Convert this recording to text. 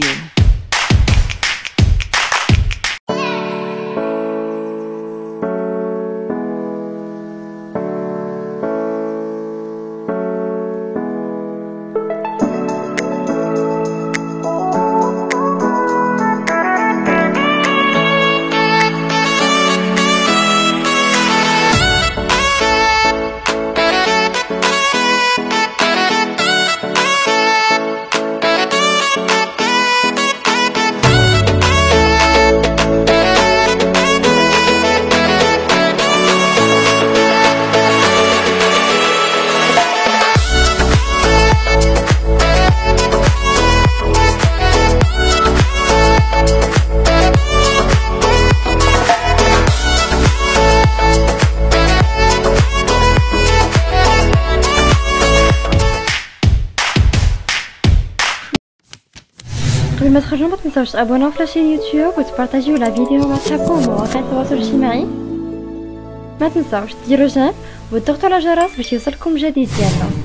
view. vous mettre à vous abonner à la chaîne YouTube pour partager la vidéo à de vous sur le Maintenant, je vous dis à la prochaine, le vous vous